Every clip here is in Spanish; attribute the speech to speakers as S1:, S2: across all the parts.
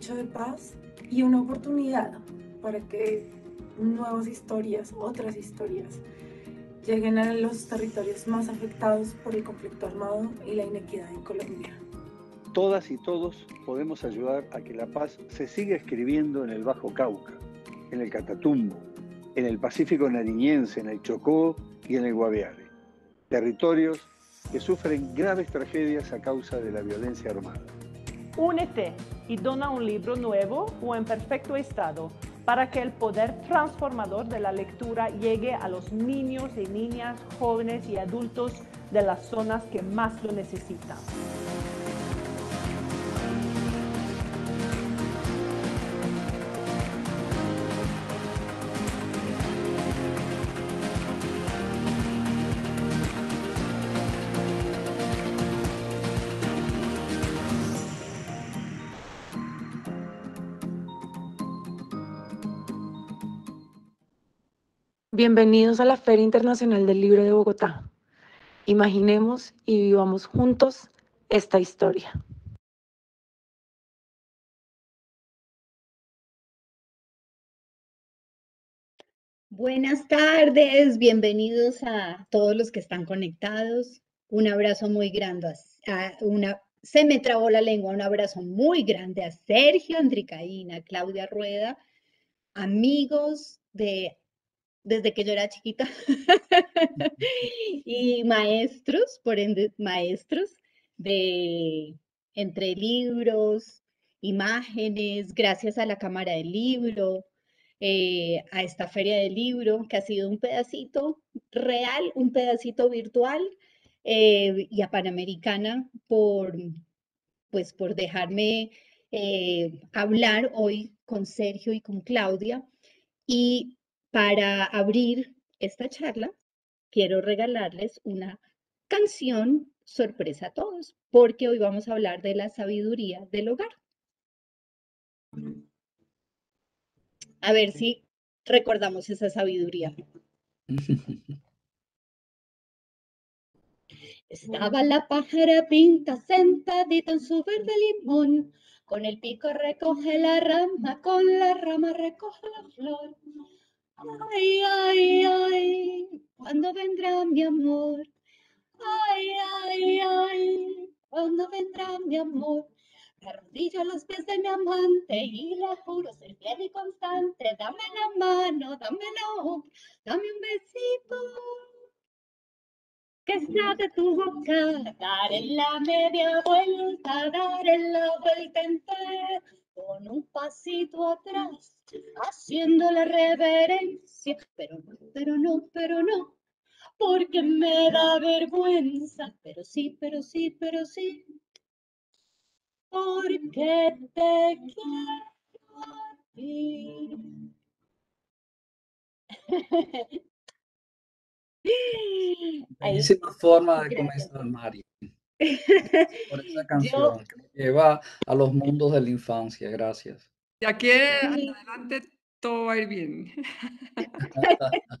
S1: hecho de paz y una oportunidad para que nuevas historias, otras historias, lleguen a los territorios más afectados por el conflicto armado y la inequidad en Colombia.
S2: Todas y todos podemos ayudar a que la paz se siga escribiendo en el Bajo Cauca, en el Catatumbo, en el Pacífico Nariñense, en el Chocó y en el Guaviare, territorios que sufren graves tragedias a causa de la violencia armada.
S3: Únete y dona un libro nuevo o en perfecto estado para que el poder transformador de la lectura llegue a los niños y niñas, jóvenes y adultos de las zonas que más lo necesitan.
S1: Bienvenidos a la Feria Internacional del Libro de Bogotá. Imaginemos y vivamos juntos esta historia.
S4: Buenas tardes, bienvenidos a todos los que están conectados. Un abrazo muy grande a, una, se me trabó la lengua, un abrazo muy grande a Sergio Andricaína, Claudia Rueda, amigos de desde que yo era chiquita, y maestros, por ende, maestros de entre libros, imágenes, gracias a la Cámara del Libro, eh, a esta feria del libro, que ha sido un pedacito real, un pedacito virtual, eh, y a Panamericana por, pues, por dejarme eh, hablar hoy con Sergio y con Claudia. Y para abrir esta charla, quiero regalarles una canción sorpresa a todos, porque hoy vamos a hablar de la sabiduría del hogar. A ver si recordamos esa sabiduría. Estaba la pájara pinta sentadita en su verde limón, con el pico recoge la rama, con la rama recoge la flor. Ay, ay, ay, ¿cuándo vendrá mi amor? Ay, ay, ay, ¿cuándo vendrá mi amor? Me arrodillo a los pies de mi amante y le juro ser fiel y constante. Dame la mano, dame la boca, dame un besito. Que sea de tu boca, dar en la media vuelta, dar en la vuelta entera, con un pasito atrás haciendo la reverencia, pero no, pero no, pero no, porque me da vergüenza, pero sí, pero sí, pero sí, porque te quiero a ti.
S5: Buenísima forma de comenzar, Mari. Por esa canción que lleva a los mundos de la infancia. Gracias.
S6: De aquí adelante todo va a ir bien.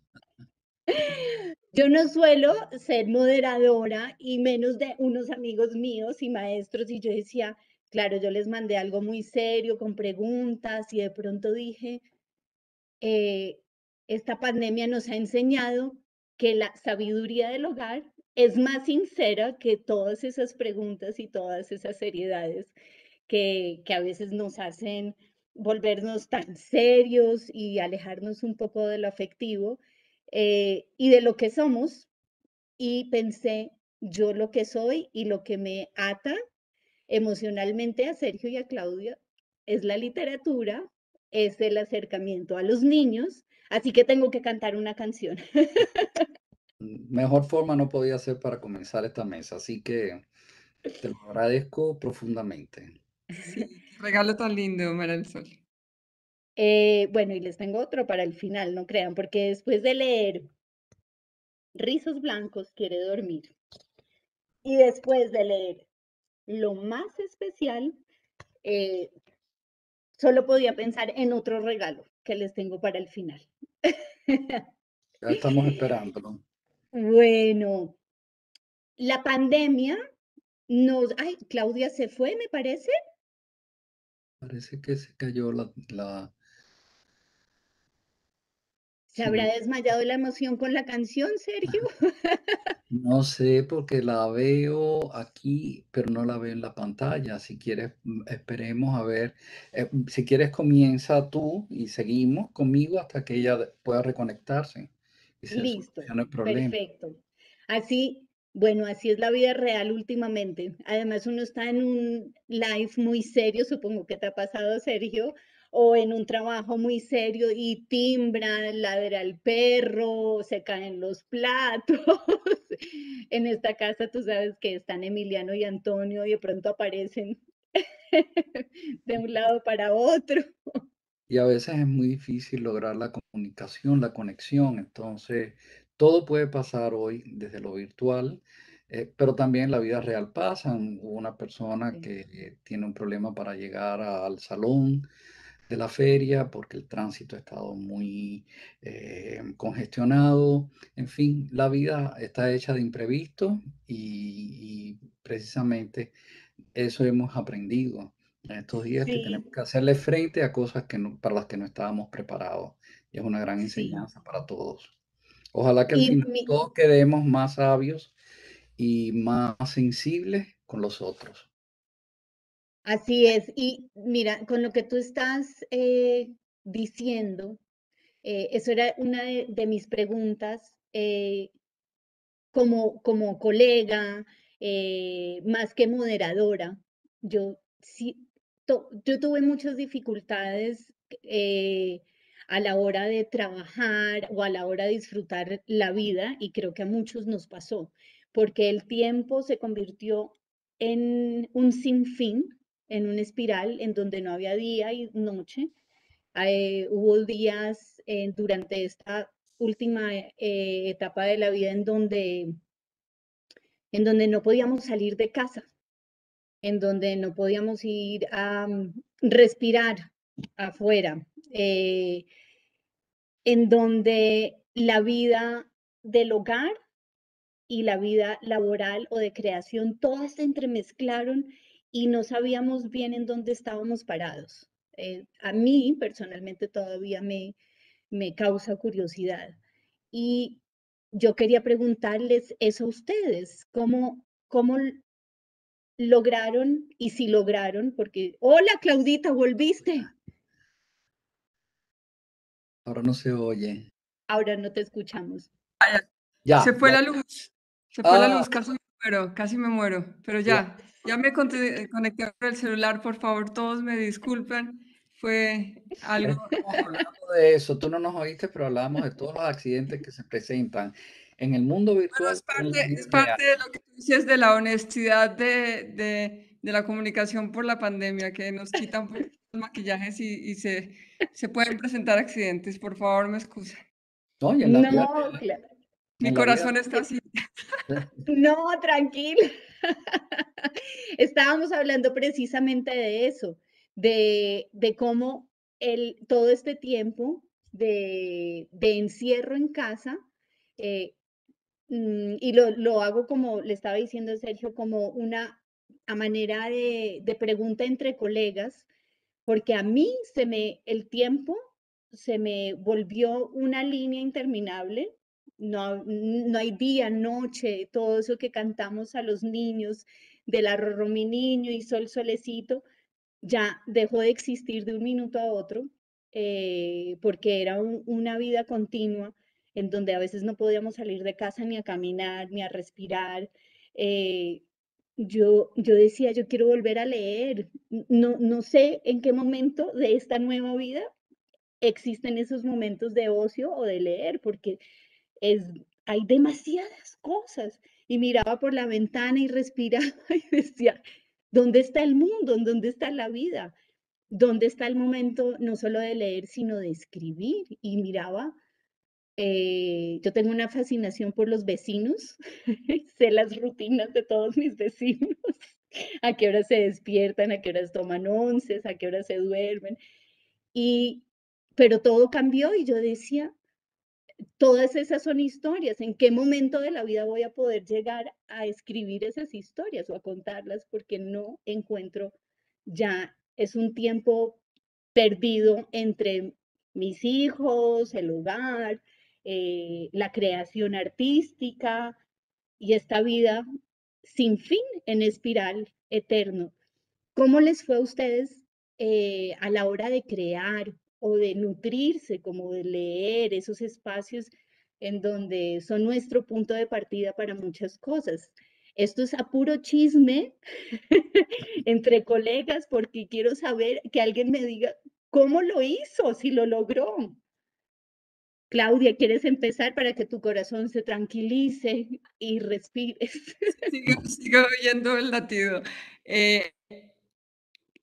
S4: Yo no suelo ser moderadora y menos de unos amigos míos y maestros y yo decía, claro, yo les mandé algo muy serio con preguntas y de pronto dije, eh, esta pandemia nos ha enseñado que la sabiduría del hogar es más sincera que todas esas preguntas y todas esas seriedades que, que a veces nos hacen volvernos tan serios y alejarnos un poco de lo afectivo eh, y de lo que somos. Y pensé, yo lo que soy y lo que me ata emocionalmente a Sergio y a Claudia es la literatura, es el acercamiento a los niños, así que tengo que cantar una canción.
S5: Mejor forma no podía ser para comenzar esta mesa, así que te lo agradezco profundamente.
S6: regalo tan lindo, Mara del Sol.
S4: Eh, bueno, y les tengo otro para el final, no crean, porque después de leer Rizos Blancos quiere dormir y después de leer lo más especial, eh, solo podía pensar en otro regalo que les tengo para el final.
S5: Ya estamos esperándolo.
S4: Bueno, la pandemia nos... Ay, Claudia se fue, me parece.
S5: Parece que se cayó la... la...
S4: ¿Se habrá desmayado la emoción con la canción, Sergio?
S5: No sé porque la veo aquí, pero no la veo en la pantalla. Si quieres, mm, esperemos a ver. Eh, si quieres, comienza tú y seguimos conmigo hasta que ella pueda reconectarse.
S4: Listo. Perfecto. Así, bueno, así es la vida real últimamente. Además, uno está en un live muy serio, supongo que te ha pasado, Sergio, o en un trabajo muy serio y timbra, ladra el perro, se caen los platos. en esta casa tú sabes que están Emiliano y Antonio y de pronto aparecen de un lado para otro.
S5: Y a veces es muy difícil lograr la comunicación, la conexión. Entonces, todo puede pasar hoy desde lo virtual, eh, pero también la vida real pasa. Hubo una persona que tiene un problema para llegar al salón de la feria porque el tránsito ha estado muy eh, congestionado. En fin, la vida está hecha de imprevistos y, precisamente eso hemos aprendido en estos días que tenemos que hacerle frente a cosas que para las que no estábamos preparados. Y es una gran enseñanza para todos. Ojalá que al final todos quedemos más sabios y más sensibles con los otros.
S4: Así es. Y mira, con lo que tú estás eh, diciendo, eh, eso era una de, mis preguntas eh, como, como colega, más que moderadora. Yo, sí, yo tuve muchas dificultades a la hora de trabajar o a la hora de disfrutar la vida y creo que a muchos nos pasó, porque el tiempo se convirtió en un sinfín en una espiral en donde no había día y noche. Eh, hubo días eh, durante esta última eh, etapa de la vida en donde, en donde no podíamos salir de casa, en donde no podíamos ir a mm, respirar afuera, en donde la vida del hogar y la vida laboral o de creación, todas se entremezclaron y no sabíamos bien en dónde estábamos parados. Eh, a mí personalmente todavía me, me causa curiosidad. Y yo quería preguntarles eso a ustedes, ¿cómo, cómo lograron y si lograron? Porque, hola Claudita, volviste.
S5: Ahora no se oye.
S4: Ahora no te escuchamos.
S6: Ya. se fue la luz. Se fue la luz, ah. casi me muero, casi me muero, pero ya. Ya me conecté con el celular, por favor, todos me disculpen. Fue algo.
S5: hablando de eso, tú no nos oíste, pero hablábamos de todos los accidentes que se presentan en el mundo virtual.
S6: es, parte, de lo que tú dices de la honestidad de, de, de, la comunicación por la pandemia, que nos quitan los maquillajes y, y se, se, pueden presentar accidentes. Por favor, me excusa.
S4: No, no claro.
S6: Mi corazón está así.
S4: No, tranquilo. Estábamos hablando precisamente de eso, de, cómo el, todo este tiempo de, encierro en casa, eh, y lo, hago como le estaba diciendo Sergio, como una a manera de, de pregunta entre colegas, porque a mí se me, el tiempo se me volvió una línea interminable no, no hay día, noche, todo eso que cantamos a los niños, del arroz mi niño y sol solecito, ya dejó de existir de un minuto a otro, eh, porque era una vida continua en donde a veces no podíamos salir de casa ni a caminar, ni a respirar. Eh, yo, yo decía, yo quiero volver a leer. No, no sé en qué momento de esta nueva vida existen esos momentos de ocio o de leer, porque es, hay demasiadas cosas. Y miraba por la ventana y respiraba y decía, ¿dónde está el mundo? ¿Dónde está la vida? ¿Dónde está el momento no solo de leer, sino de escribir? Y miraba, eh, yo tengo una fascinación por los vecinos, sé las rutinas de todos mis vecinos, a qué hora se despiertan, a qué horas toman onces, a qué horas se duermen. Y, pero todo cambió y yo decía, todas esas son historias. ¿En qué momento de la vida voy a poder llegar a escribir esas historias o a contarlas? Porque no encuentro ya, es un tiempo perdido entre mis hijos, el hogar, eh, la creación artística y esta vida sin fin en espiral eterno. ¿Cómo les fue a ustedes eh, a la hora de crear o de nutrirse, como de leer esos espacios en donde son nuestro punto de partida para muchas cosas? Esto es a puro chisme entre colegas porque quiero saber que alguien me diga cómo lo hizo, si lo logró. Claudia, ¿quieres empezar para que tu corazón se tranquilice y respires?
S6: Sigo, sigo oyendo el latido. Eh,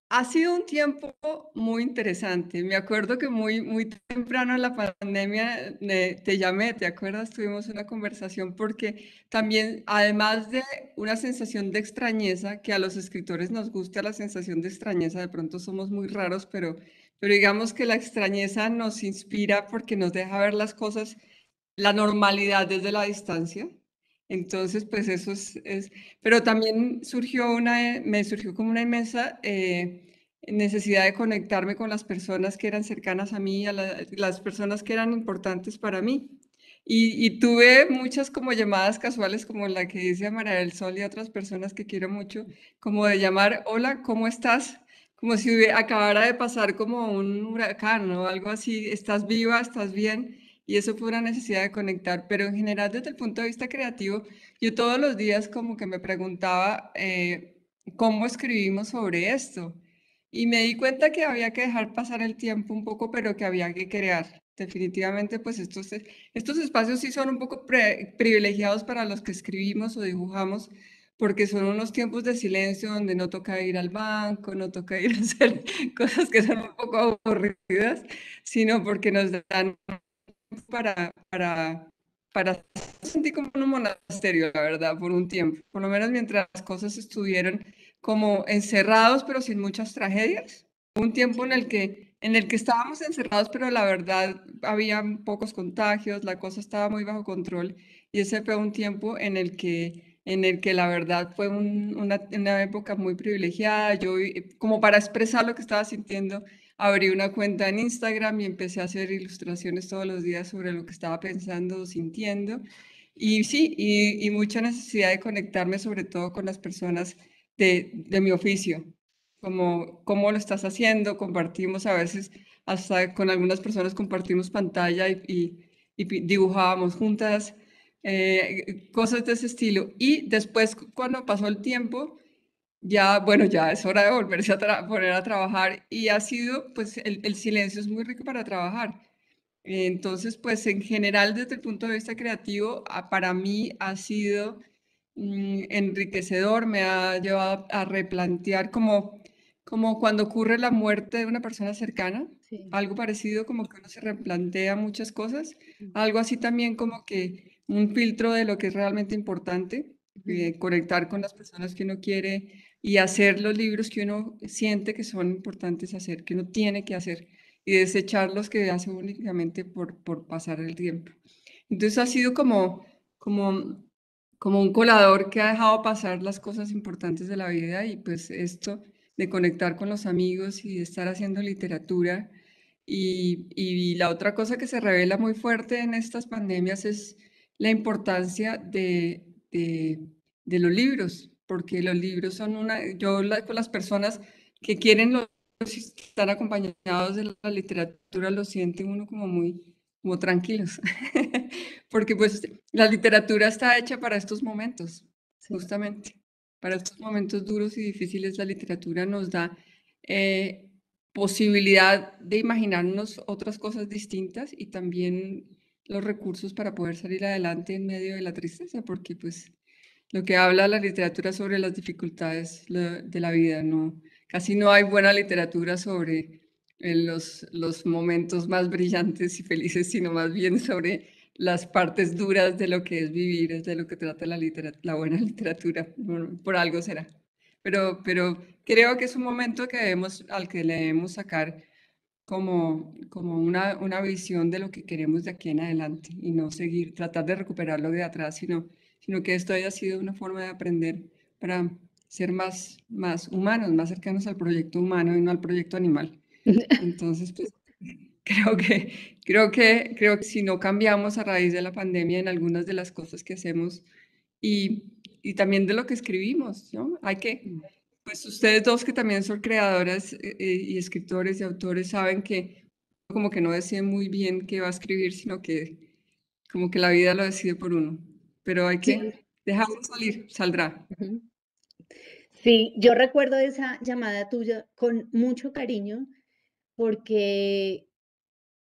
S6: ha sido un tiempo muy interesante. Me acuerdo que muy, muy temprano en la pandemia eh, te llamé, ¿te acuerdas? Tuvimos una conversación porque también, además de una sensación de extrañeza, que a los escritores nos gusta la sensación de extrañeza, de pronto somos muy raros, pero, pero digamos que la extrañeza nos inspira porque nos deja ver las cosas, la normalidad desde la distancia. Entonces, pues eso es, pero también surgió una, me surgió como una inmensa eh, necesidad de conectarme con las personas que eran cercanas a mí, a las personas que eran importantes para mí. Y, tuve muchas como llamadas casuales, como la que dice María del Sol y otras personas que quiero mucho, como de llamar, hola, ¿cómo estás? Como si acabara de pasar como un huracán o algo así, ¿estás viva? ¿Estás bien? y eso fue una necesidad de conectar, pero en general desde el punto de vista creativo, yo todos los días como que me preguntaba eh, cómo escribimos sobre esto y me di cuenta que había que dejar pasar el tiempo un poco, pero que había que crear. Definitivamente, pues estos, estos espacios sí son un poco privilegiados para los que escribimos o dibujamos, porque son unos tiempos de silencio donde no toca ir al banco, no toca ir a hacer cosas que son un poco aburridas, sino porque nos dan para, para, para sentir como un monasterio, la verdad, por un tiempo. Por lo menos mientras las cosas estuvieron como encerrados, pero sin muchas tragedias. Un tiempo en el que, en el que estábamos encerrados, pero la verdad había pocos contagios, la cosa estaba muy bajo control. Y ese fue un tiempo en el que, en el que la verdad fue una, una época muy privilegiada. Yo, como para expresar lo que estaba sintiendo, abrí una cuenta en Instagram y empecé a hacer ilustraciones todos los días sobre lo que estaba pensando sintiendo. Y sí, y, mucha necesidad de conectarme sobre todo con las personas de, de, mi oficio, como cómo lo estás haciendo, compartimos a veces, hasta con algunas personas compartimos pantalla y, y, dibujábamos juntas, eh, cosas de ese estilo. Y después, cuando pasó el tiempo, ya, bueno, ya es hora de volverse a poner a trabajar. Y ha sido, pues el, silencio es muy rico para trabajar. Entonces, pues en general, desde el punto de vista creativo, para mí ha sido mm, enriquecedor, me ha llevado a replantear como, como cuando ocurre la muerte de una persona cercana, algo parecido como que uno se replantea muchas cosas, algo así también como que un filtro de lo que es realmente importante, eh, conectar con las personas que uno quiere y hacer los libros que uno siente que son importantes hacer, que uno tiene que hacer y desechar los que hace únicamente por, por pasar el tiempo. Entonces ha sido como, como, como un colador que ha dejado pasar las cosas importantes de la vida y pues esto de conectar con los amigos y de estar haciendo literatura. Y, y la otra cosa que se revela muy fuerte en estas pandemias es la importancia de, de, de los libros, porque los libros son una, yo con las personas que quieren los están acompañados de la literatura lo sienten uno como muy como tranquilos, porque pues la literatura está hecha para estos momentos, justamente, para estos momentos duros y difíciles la literatura nos da eh, posibilidad de imaginarnos otras cosas distintas y también los recursos para poder salir adelante en medio de la tristeza, porque pues lo que habla la literatura sobre las dificultades de la vida. No, casi no hay buena literatura sobre eh, los, los momentos más brillantes y felices, sino más bien sobre las partes duras de lo que es vivir, es de lo que trata la, la buena literatura, por, algo será. Pero, pero creo que es un momento que debemos, al que le debemos sacar como, como una, una visión de lo que queremos de aquí en adelante y no seguir, tratar de recuperar lo de atrás, sino, sino que esto haya sido una forma de aprender para ser más, más humanos, más cercanos al proyecto humano y no al proyecto animal. Entonces, pues creo que, creo que, creo que si no cambiamos a raíz de la pandemia en algunas de las cosas que hacemos y, y también de lo que escribimos, ¿no? Hay que, pues ustedes dos que también son creadoras eh, eh, y escritores y autores saben que como que no deciden muy bien qué va a escribir, sino que como que la vida lo decide por uno. Pero hay que dejarlo salir, saldrá.
S4: Sí, yo recuerdo esa llamada tuya con mucho cariño porque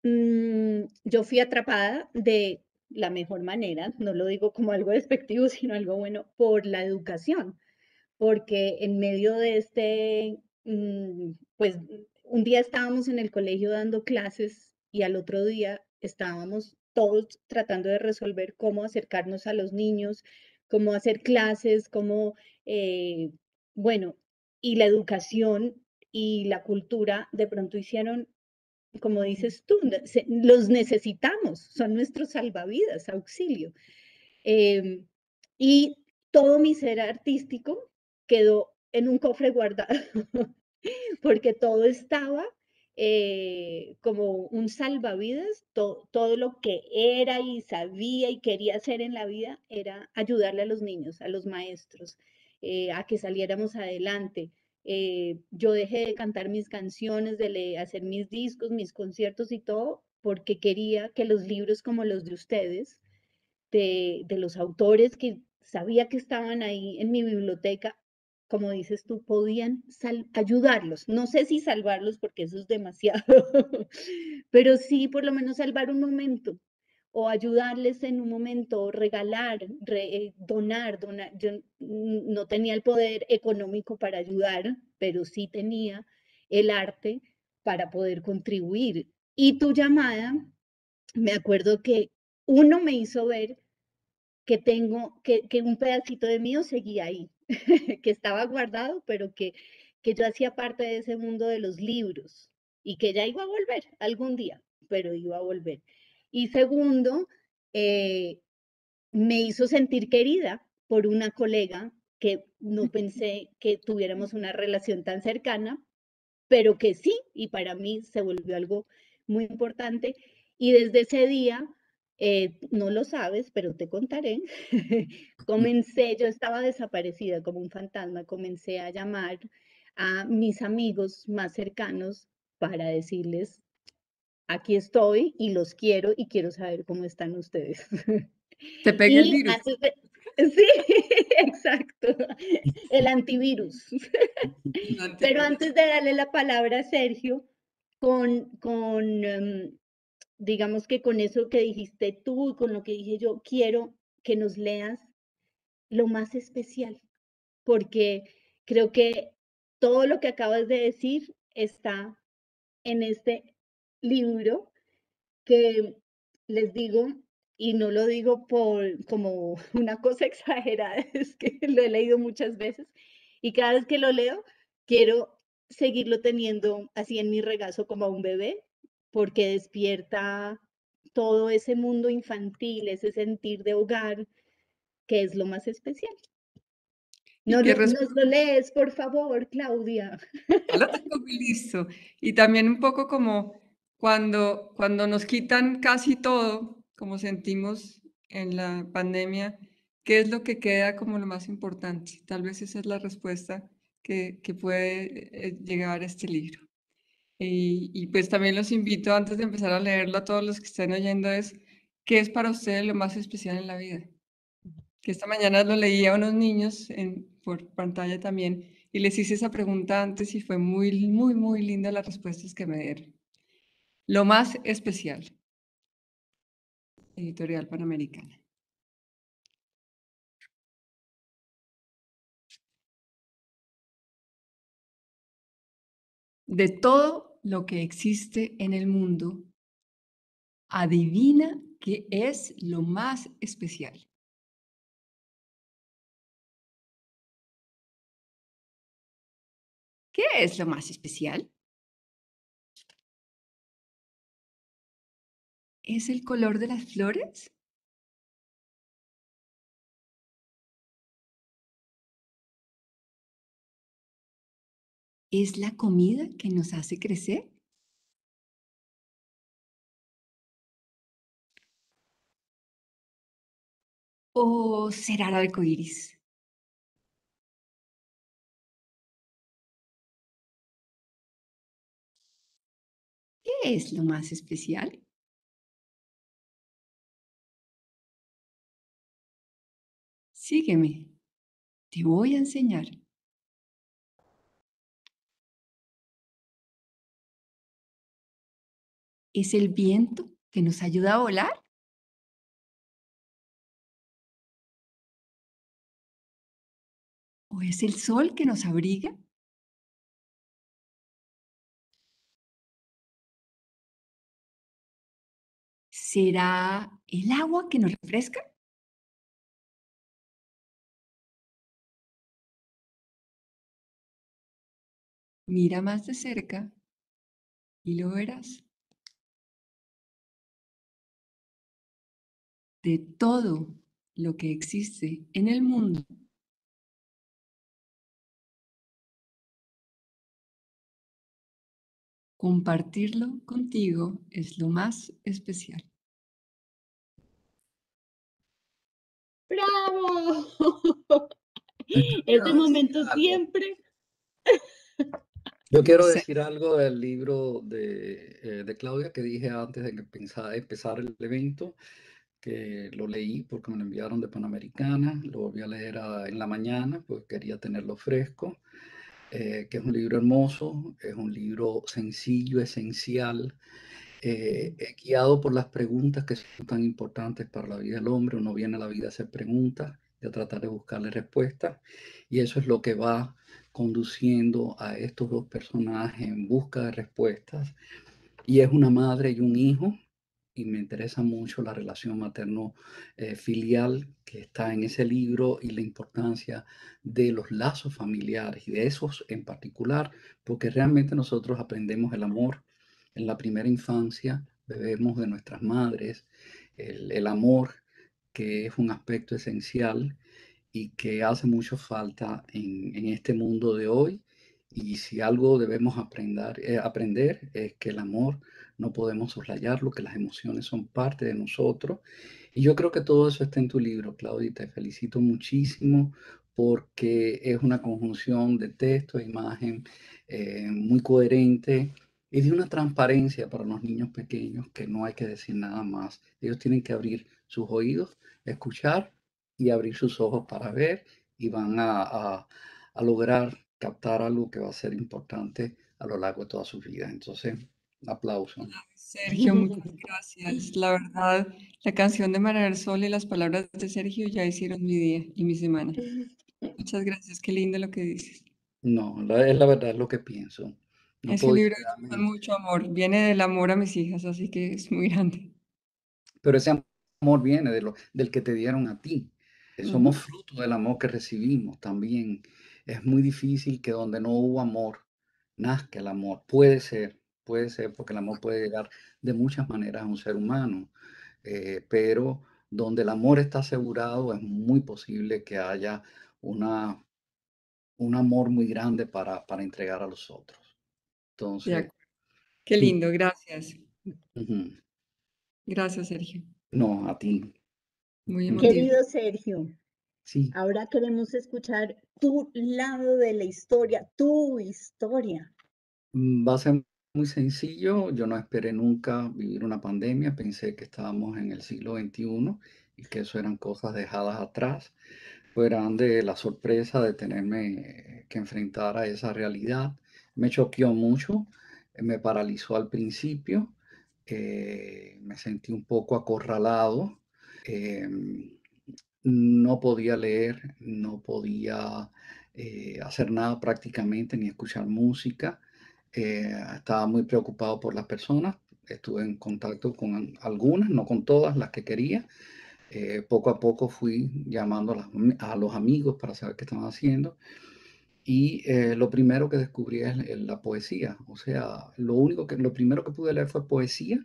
S4: mm, yo fui atrapada de la mejor manera, no lo digo como algo despectivo, sino algo bueno, por la educación porque en medio de este, mm, pues un día estábamos en el colegio dando clases y al otro día estábamos todos tratando de resolver cómo acercarnos a los niños, cómo hacer clases, cómo, eh, bueno, y la educación y la cultura de pronto hicieron, como dices tú, los necesitamos, son nuestros salvavidas, auxilio. Em, y todo mi ser artístico quedó en un cofre guardado, porque todo estaba eh, como un salvavidas, todo lo que era y sabía y quería hacer en la vida era ayudarle a los niños, a los maestros, eh, a que saliéramos adelante. Eh, yo dejé de cantar mis canciones, de hacer mis discos, mis conciertos y todo, porque quería que los libros como los de ustedes, de, de los autores que sabía que estaban ahí en mi biblioteca, como dices tú, podían ayudarlos. No sé si salvarlos porque eso es demasiado, pero sí por lo menos salvar un momento o ayudarles en un momento, regalar, eh, donar, donar. Yo no tenía el poder económico para ayudar, pero sí tenía el arte para poder contribuir. Y tu llamada, me acuerdo que uno me hizo ver que tengo, que, que un pedacito de mío seguía ahí, que estaba guardado, pero que, que yo hacía parte de ese mundo de los libros y que ya iba a volver algún día, pero iba a volver. Y segundo, eh, me hizo sentir querida por una colega que no pensé que tuviéramos una relación tan cercana, pero que sí, y para mí se volvió algo muy importante. Y desde ese día eh, no lo sabes, pero te contaré. comencé, yo estaba desaparecida como un fantasma, comencé a llamar a mis amigos más cercanos para decirles, aquí estoy y los quiero y quiero saber cómo están ustedes.
S6: Te pegué el virus.
S4: Sí, exacto, el antivirus. Pero antes de darle la palabra a Sergio, con, con em, digamos que con eso que dijiste tú y con lo que dije yo, quiero que nos leas lo más especial, porque creo que todo lo que acabas de decir está en este libro que les digo, y no lo digo por como una cosa exagerada, es que lo he leído muchas veces y cada vez que lo leo quiero seguirlo teniendo así en mi regazo como a un bebé porque despierta todo ese mundo infantil, ese sentir de hogar, que es lo más especial. No, nos lo lees, por favor, Claudia.
S6: Ya lo tengo listo. Y también un poco como cuando, cuando nos quitan casi todo, como sentimos en la pandemia, ¿qué es lo que queda como lo más importante? Tal vez esa es la respuesta que, que puede eh, llegar a este libro. Y, pues también los invito antes de empezar a leerlo a todos los que estén oyendo es, ¿qué es para ustedes lo más especial en la vida? Que esta mañana lo leí a unos niños en, por pantalla también y les hice esa pregunta antes y fue muy, muy, muy linda las respuestas que me dieron. Lo más especial. Editorial Panamericana. De todo lo que existe en el mundo, adivina qué es lo más especial. ¿Qué es lo más especial? ¿Es el color de las flores? ¿Es la comida que nos hace crecer? ¿O será el arco iris? ¿Qué es lo más especial? Sígueme, te voy a enseñar. ¿Es el viento que nos ayuda a volar? ¿O es el sol que nos abriga? ¿Será el agua que nos refresca? Mira más de cerca y lo verás. De todo lo que existe en el mundo, compartirlo contigo es lo más especial.
S4: ¡Bravo! Ese momento siempre.
S5: Yo quiero decir algo del libro de, eh, de Claudia que dije antes de que empezar el evento, que lo leí porque me lo enviaron de Panamericana, lo volví a leer en la mañana porque quería tenerlo fresco. Eh, que es un libro hermoso, es un libro sencillo, esencial, eh, eh, guiado por las preguntas que son tan importantes para la vida del hombre. Uno viene a la vida a hacer preguntas y a tratar de buscarle respuestas, y eso es lo que va conduciendo a estos dos personajes en busca de respuestas. Y es una madre y un hijo y me interesa mucho la relación materno-filial eh, que está en ese libro y la importancia de los lazos familiares y de esos en particular, porque realmente nosotros aprendemos el amor en la primera infancia, bebemos de nuestras madres, el, el amor que es un aspecto esencial y que hace mucho falta en, en este mundo de hoy. Y si algo debemos aprender, eh, aprender es que el amor no podemos soslayarlo, que las emociones son parte de nosotros. Y yo creo que todo eso está en tu libro, Claudia, te felicito muchísimo porque es una conjunción de texto e imagen eh, muy coherente y de una transparencia para los niños pequeños que no hay que decir nada más. Ellos tienen que abrir sus oídos, escuchar y abrir sus ojos para ver y van a, a, a lograr captar algo que va a ser importante a lo largo de toda su vida. Entonces, Aplauso.
S6: Sergio, muchas gracias. La verdad, la canción de María del Sol y las palabras de Sergio ya hicieron mi día y mi semana. Muchas gracias, qué lindo lo que dices.
S5: No, es la verdad lo que pienso.
S6: Ese libro es con mucho amor, viene del amor a mis hijas, así que es muy grande.
S5: Pero ese amor viene de lo, del que te dieron a ti. Somos fruto del amor que recibimos también. Es muy difícil que donde no hubo amor, nazca el amor. Puede ser, puede ser, porque el amor puede llegar de muchas maneras a un ser humano, eh, pero donde el amor está asegurado es muy posible que haya una, un amor muy grande para, para entregar a los otros. Entonces,
S6: Qué lindo, gracias. Gracias, Sergio.
S5: No, a ti.
S4: Muy Querido Sergio, sí. ahora queremos escuchar tu lado de la historia, tu historia.
S5: Mm, va a ser muy sencillo, yo no esperé nunca vivir una pandemia, pensé que estábamos en el siglo XXI y que eso eran cosas dejadas atrás. Fue grande la sorpresa de tenerme que enfrentar a esa realidad. Me choqueó mucho, me paralizó al principio, eh, me sentí un poco acorralado, em, no podía leer, no podía eh, hacer nada prácticamente, ni escuchar música. Eh, estaba muy preocupado por las personas, estuve en contacto con algunas, no con todas las que quería. Eh, poco a poco fui llamando a, los amigos para saber qué estaban haciendo. Y lo primero que descubrí es la poesía. O sea, lo único que, lo primero que pude leer fue poesía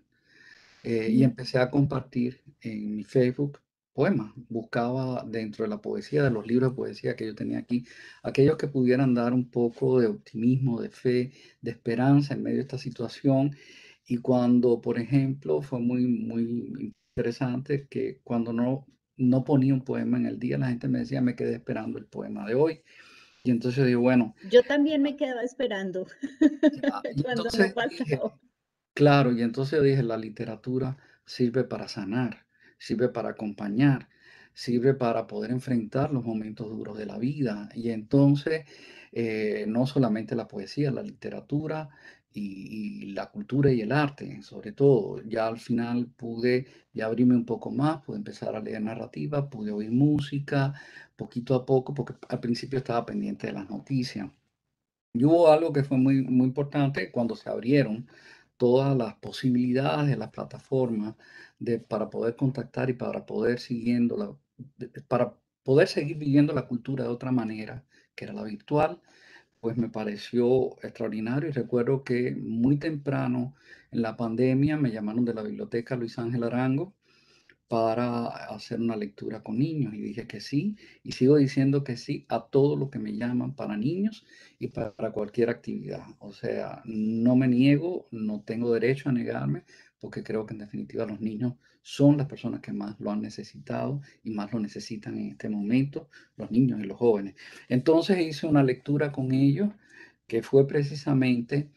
S5: y empecé a compartir en mi Facebook poemas. Buscaba dentro de la poesía, de los libros de poesía que yo tenía aquí, aquellos que pudieran dar un poco de optimismo, de fe, de esperanza en medio de esta situación. Y cuando, por ejemplo, fue muy, muy interesante que cuando no, no ponía un poema en el día, la gente me decía, me quedé esperando el poema de hoy. Y entonces yo digo, bueno.
S4: Yo también me quedaba esperando.
S5: cuando entonces, claro, y entonces dije, la literatura sirve para sanar, sirve para acompañar, sirve para poder enfrentar los momentos duros de la vida. Y entonces, eh, no solamente la poesía, la literatura y, la cultura y el arte, sobre todo. Ya al final pude ya abrirme un poco más, pude empezar a leer narrativa, pude oír música, poquito a poco, porque al principio estaba pendiente de las noticias. Y hubo algo que fue muy, muy importante cuando se abrieron todas las posibilidades de las plataformas de, para poder contactar y para poder siguiendo la, para poder seguir viviendo la cultura de otra manera, que era la virtual, pues me pareció extraordinario. Y recuerdo que muy temprano en la pandemia me llamaron de la biblioteca Luis Ángel Arango para hacer una lectura con niños y dije que sí y sigo diciendo que sí a todo lo que me llaman para niños y para, cualquier actividad. O sea, no me niego, no tengo derecho a negarme porque creo que en definitiva los niños son las personas que más lo han necesitado y más lo necesitan en este momento, los niños y los jóvenes. Entonces hice una lectura con ellos que fue precisamente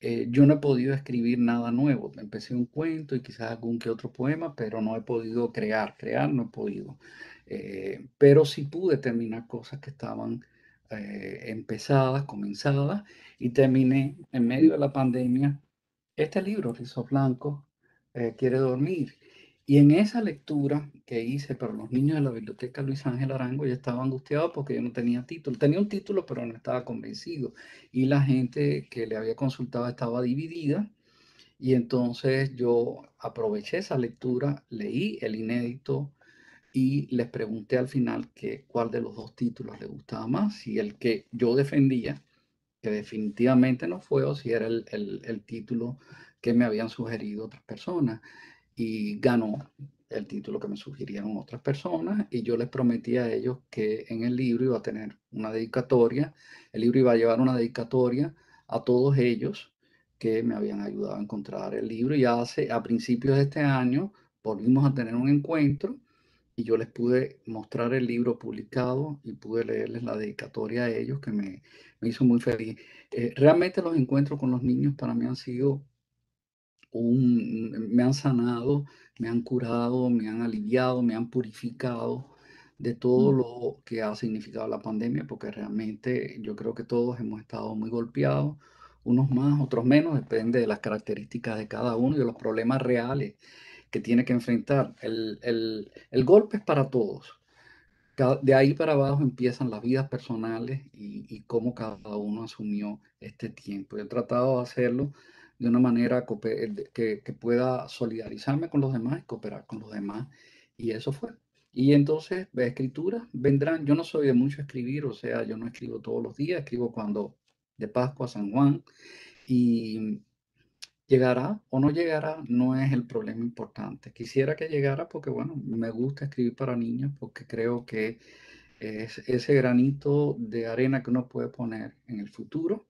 S5: eh, yo no he podido escribir nada nuevo. Empecé un cuento y quizás algún que otro poema, pero no he podido crear. Crear no he podido. Eh, pero sí pude terminar cosas que estaban eh, empezadas, comenzadas, y terminé en medio de la pandemia este libro, Rizos Blanco, Quiere Dormir. Y en esa lectura que hice para los niños de la biblioteca Luis Ángel Arango, yo estaba angustiado porque yo no tenía título. Tenía un título, pero no estaba convencido. Y la gente que le había consultado estaba dividida. Y entonces yo aproveché esa lectura, leí el inédito y les pregunté al final que, cuál de los dos títulos le gustaba más, si el que yo defendía, que definitivamente no fue, o si era el, el, el título que me habían sugerido otras personas y ganó el título que me sugirieron otras personas y yo les prometí a ellos que en el libro iba a tener una dedicatoria, el libro iba a llevar una dedicatoria a todos ellos que me habían ayudado a encontrar el libro y hace a principios de este año volvimos a tener un encuentro y yo les pude mostrar el libro publicado y pude leerles la dedicatoria a ellos que me, me hizo muy feliz. Eh, realmente los encuentros con los niños para mí han sido me han sanado, me han curado, me han aliviado, me han purificado de todo mm. lo que ha significado la pandemia, porque realmente yo creo que todos hemos estado muy golpeados, unos más, otros menos, depende de las características de cada uno y de los problemas reales que tiene que enfrentar. El, el, el golpe es para todos. De ahí para abajo empiezan las vidas personales y, y cómo cada uno asumió este tiempo. Yo he tratado de hacerlo de una manera que, pueda solidarizarme con los demás y cooperar con los demás. Y eso fue. Y entonces, de escritura vendrán. Yo no soy de mucho escribir, o sea, yo no escribo todos los días, escribo cuando de Pascua a San Juan. Y llegará o no llegará no es el problema importante. Quisiera que llegara porque, bueno, me gusta escribir para niños porque creo que es ese granito de arena que uno puede poner en el futuro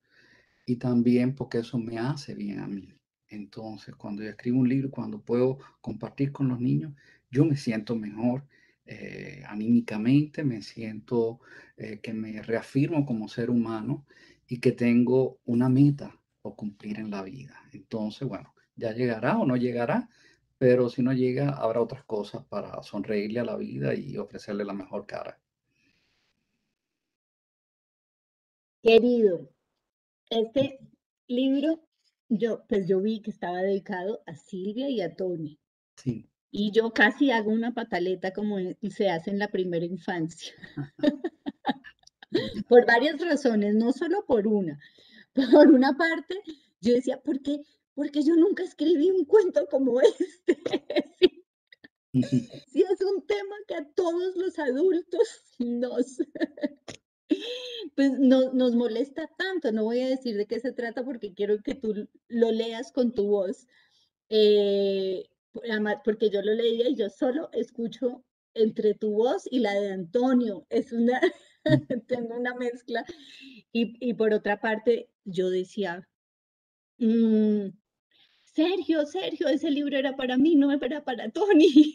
S5: y también porque eso me hace bien a mí. Entonces, cuando yo escribo un libro, cuando puedo compartir con los niños, yo me siento mejor eh, anímicamente, me siento eh, que me reafirmo como ser humano y que tengo una meta o cumplir en la vida. Entonces, bueno, ya llegará o no llegará, pero si no llega, habrá otras cosas para sonreírle a la vida y ofrecerle la mejor cara.
S4: Querido, este libro, yo, pues yo vi que estaba dedicado a Silvia y a Tony.
S5: Sí.
S4: Y yo casi hago una pataleta como se hace en la primera infancia. por varias razones, no solo por una. Por una parte, yo decía, ¿por qué? Porque yo nunca escribí un cuento como este. sí. es un tema que a todos los adultos nos, pues no, nos molesta tanto. No voy a decir de qué se trata porque quiero que tú lo leas con tu voz. Eh, porque yo lo leía y yo solo escucho entre tu voz y la de Antonio. Es una, tengo una mezcla. Y, y, por otra parte, yo decía, mmm, Sergio, Sergio, ese libro era para mí, no era para Tony.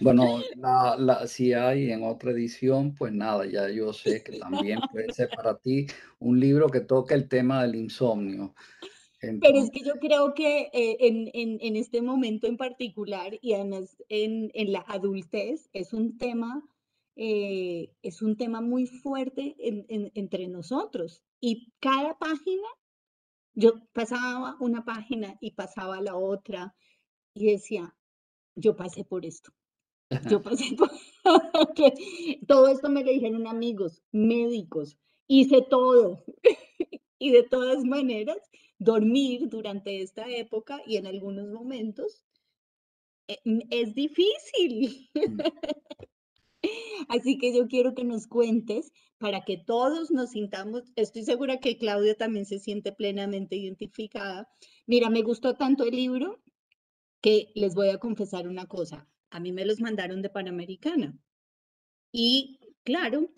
S5: Bueno, la, si hay en otra edición, pues nada, ya yo sé que también puede ser para ti un libro que toque el tema del insomnio.
S4: Pero es que yo creo que eh, en, en, en, este momento en particular y además en, en la adultez es un tema, eh, es un tema muy fuerte entre nosotros y cada página, yo pasaba una página y pasaba la otra y decía, yo pasé por esto. Yo pasé por todo esto me lo dijeron amigos, médicos, hice todo. y de todas maneras, dormir durante esta época y en algunos momentos eh, es difícil. Mm. Así que yo quiero que nos cuentes para que todos nos sintamos, estoy segura que Claudia también se siente plenamente identificada. Mira, me gustó tanto el libro que les voy a confesar una cosa. A mí me los mandaron de Panamericana. Y claro,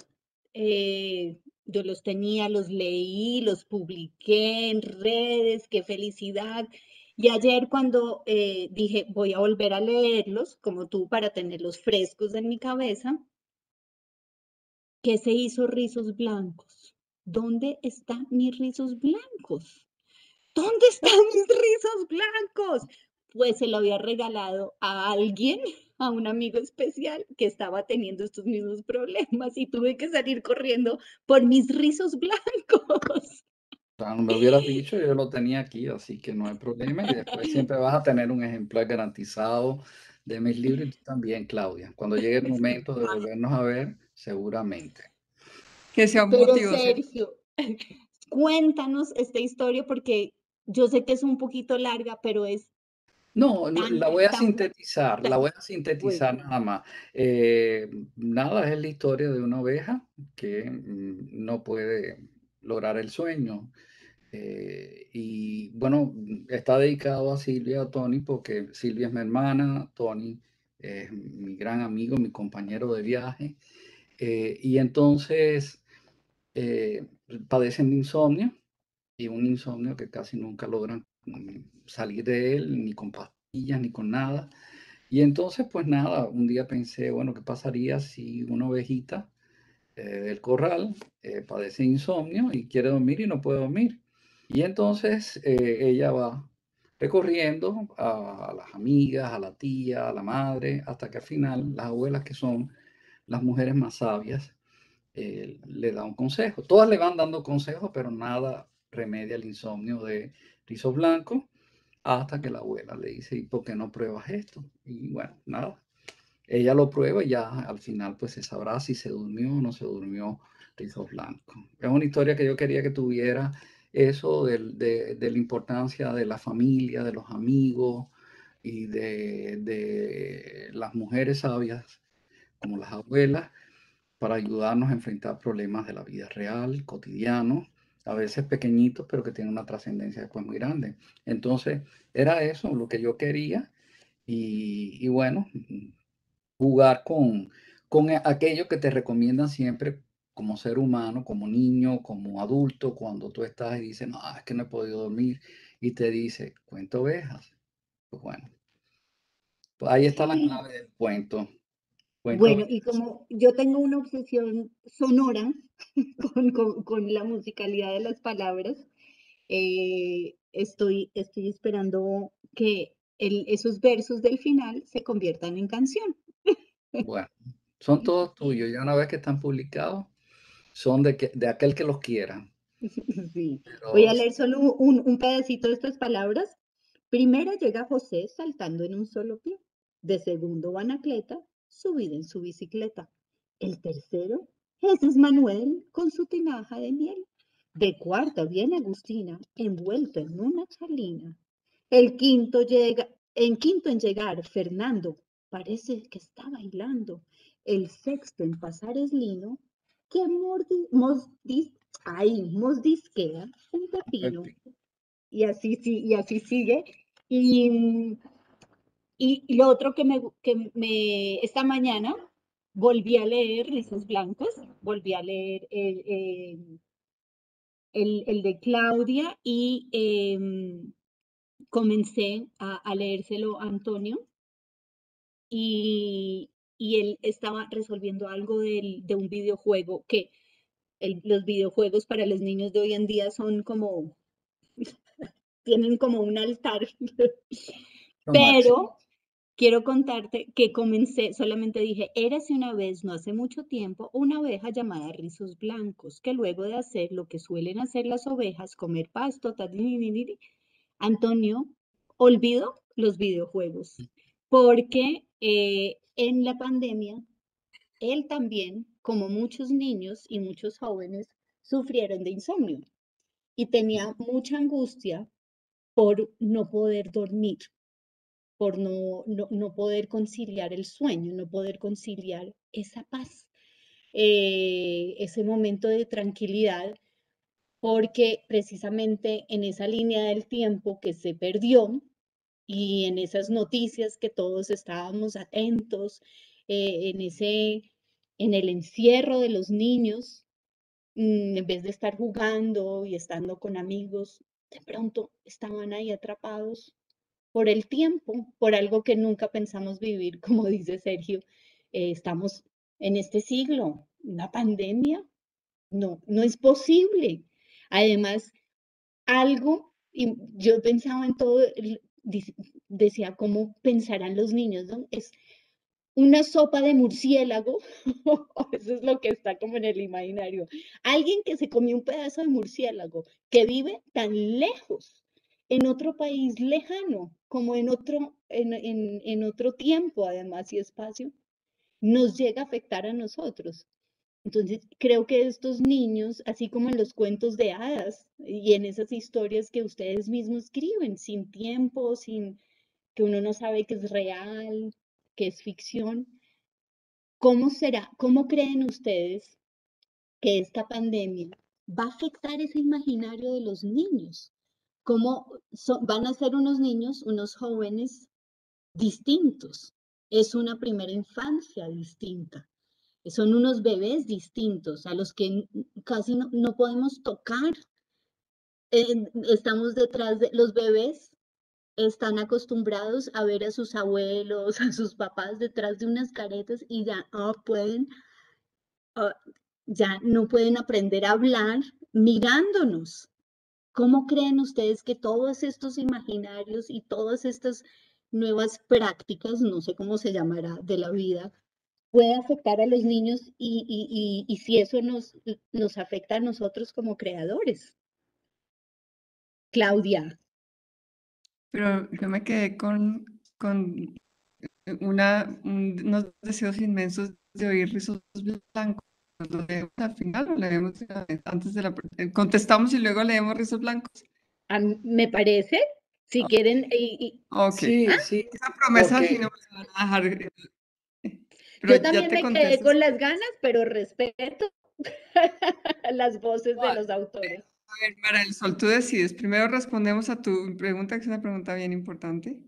S4: eh, yo los tenía, los leí, los publiqué en redes, qué felicidad. Y ayer cuando eh, dije, voy a volver a leerlos, como tú, para tenerlos frescos en mi cabeza, ¿qué se hizo rizos blancos? ¿Dónde están mis rizos blancos? ¿Dónde están mis rizos blancos? Pues se lo había regalado a alguien a un amigo especial que estaba teniendo estos mismos problemas y tuve que salir corriendo por mis rizos blancos.
S5: O sea, no me hubieras dicho, yo lo tenía aquí, así que no hay problema. Y después siempre vas a tener un ejemplar garantizado de mis libros y tú también, Claudia. Cuando llegue el momento de volvernos a ver, seguramente.
S6: Que sea un
S4: Pero Sergio, cuéntanos esta historia porque yo sé que es un poquito larga, pero es
S5: no, la voy a sintetizar, la voy a sintetizar nada más. Eh, nada, es la historia de una oveja que mm, no puede lograr el sueño. Eh, y bueno, está dedicado a Silvia, a Tony, porque Silvia es mi hermana, Tony es mi gran amigo, mi compañero de viaje. Eh, y entonces padecen de insomnio y un insomnio que casi nunca logran salir de él, ni con pastillas, ni con nada. Y entonces, pues nada, un día pensé, bueno, ¿qué pasaría si una ovejita eh, del corral eh, padece insomnio y quiere dormir y no puede dormir? Y entonces eh, ella va recorriendo a, las amigas, a la tía, a la madre, hasta que al final las abuelas, que son las mujeres más sabias, le dan un consejo. Todas le van dando consejos, pero nada remedia el insomnio de rizos blancos, hasta que la abuela le dice, ¿y por qué no pruebas esto? Y bueno, nada. Ella lo prueba y ya al final pues se sabrá si se durmió o no se durmió rizos blancos. Es una historia que yo quería que tuviera eso de, de, la importancia de la familia, de los amigos y de, de las mujeres sabias como las abuelas para ayudarnos a enfrentar problemas de la vida real, cotidiano, a veces pequeñitos, pero que tienen una trascendencia después muy grande. Entonces, era eso lo que yo quería y, bueno, jugar con, con aquello que te recomiendan siempre como ser humano, como niño, como adulto, cuando tú estás y dices, no, es que no he podido dormir, y te dice, cuento ovejas. Pues bueno, pues ahí está la clave del cuento.
S4: Bueno, y como yo tengo una obsesión sonora con, la musicalidad de las palabras, eh, estoy, estoy esperando que esos versos del final se conviertan en canción.
S5: Bueno, son todos tuyos. Ya una vez que están publicados, son de, que, de aquel que los quiera.
S4: Sí. Voy a leer solo un, un pedacito de estas palabras. Primero llega José saltando en un solo pie. De segundo, Anacleta subida en su bicicleta. El tercero, ese es Manuel con su tinaja de miel. De cuarto viene Agustina, envuelto en una chalina. El quinto llega, en quinto en llegar, Fernando, parece que está bailando. El sexto en pasar es Lino, que mordi, mosdis, ay, mosdisquea un pepino. Y así, sí, y así sigue. Y, y, lo otro que me, que me, esta mañana volví a leer Rizos Blancos, volví a leer el, el, de Claudia y em, comencé a, a, leérselo a Antonio y, y él estaba resolviendo algo de un videojuego que los videojuegos para los niños de hoy en día son como, tienen como un altar. Pero quiero contarte que comencé, solamente dije, érase una vez, no hace mucho tiempo, una oveja llamada rizos blancos, que luego de hacer lo que suelen hacer las ovejas, comer pasto, Antonio olvidó los videojuegos, porque eh, en la pandemia, él también, como muchos niños y muchos jóvenes, sufrieron de insomnio y tenía mucha angustia por no poder dormir, por no, no, poder conciliar el sueño, no poder conciliar esa paz, eh, ese momento de tranquilidad, porque precisamente en esa línea del tiempo que se perdió, y en esas noticias que todos estábamos atentos, eh, en ese, en el encierro de los niños, mm, en vez de estar jugando y estando con amigos, de pronto estaban ahí atrapados por el tiempo, por algo que nunca pensamos vivir, como dice Sergio. Eh, estamos en este siglo, una pandemia, no, no es posible. Además, algo, y yo pensaba en todo, decía, ¿cómo pensarán los niños? Es una sopa de murciélago, eso es lo que está como en el imaginario. Alguien que se comió un pedazo de murciélago, que vive tan lejos, en otro país lejano, como en otro, en, en otro tiempo además y espacio, nos llega a afectar a nosotros. Entonces, creo que estos niños, así como en los cuentos de hadas y en esas historias que ustedes mismos escriben, sin tiempo, sin que uno no sabe que es real, que es ficción, ¿cómo será, cómo creen ustedes que esta pandemia va a afectar ese imaginario de los niños? ¿Cómo van a ser unos niños, unos jóvenes distintos? Es una primera infancia distinta son unos bebés distintos a los que casi no, podemos tocar. estamos detrás de los bebés, están acostumbrados a ver a sus abuelos, a sus papás detrás de unas caretas y ya no pueden, ah, ya no pueden aprender a hablar mirándonos. ¿Cómo creen ustedes que todos estos imaginarios y todas estas nuevas prácticas, no sé cómo se llamará, de la vida, puede afectar a los niños y, si eso nos, nos afecta a nosotros como creadores. Claudia.
S6: Pero yo me quedé con, con una, unos deseos inmensos de oír rizos blancos. ¿Lo leemos al final o leemos antes de la... Eh, contestamos y luego leemos rizos blancos?
S4: me parece, si quieren... Y,
S6: Sí, sí. Esa promesa si no me van a dejar
S4: yo también me quedé con las ganas, pero respeto las voces de los autores.
S6: A ver, Mara el Sol, tú decides. Primero respondemos a tu pregunta, que es una pregunta bien importante.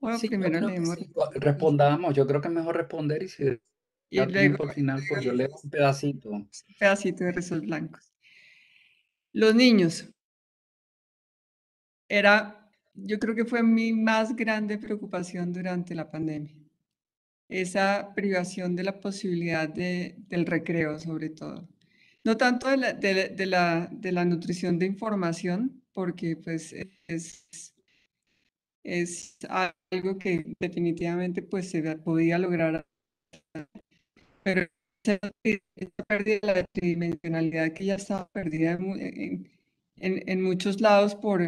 S6: O primero leemos.
S5: Respondamos, yo creo que es mejor responder y si y luego, al final, pues yo leo un pedacito. Un
S6: pedacito de rizos blancos. Los niños. Era, yo creo que fue mi más grande preocupación durante la pandemia esa privación de la posibilidad de, del recreo, sobre todo. No tanto de la, de, la, de la, nutrición de información, porque pues es, es algo que definitivamente pues se podía lograr, pero esa pérdida de la tridimensionalidad que ya estaba perdida en, muchos lados por,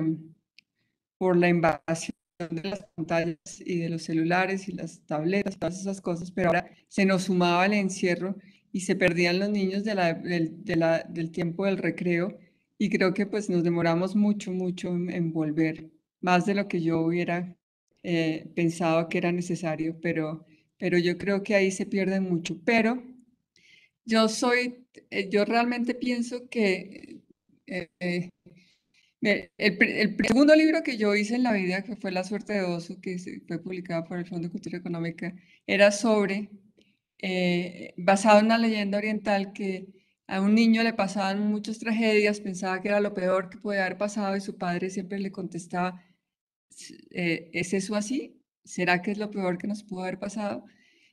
S6: por la invasión de las pantallas y de los celulares y las tabletas, todas esas cosas, pero ahora se nos sumaba el encierro y se perdían los niños de la, del tiempo del recreo y creo que pues nos demoramos mucho, mucho en, volver, más de lo que yo hubiera eh, pensado que era necesario, pero, pero yo creo que ahí se pierde mucho. Pero yo soy, eh, yo realmente pienso que eh, El, el, segundo libro que yo hice en la vida, que fue La suerte de Oso, que fue publicado por el Fondo de Cultura Económica, era sobre, eh, basado en una leyenda oriental que a un niño le pasaban muchas tragedias, pensaba que era lo peor que podía haber pasado y su padre siempre le contestaba, eh, ¿es eso así? ¿Será que es lo peor que nos pudo haber pasado?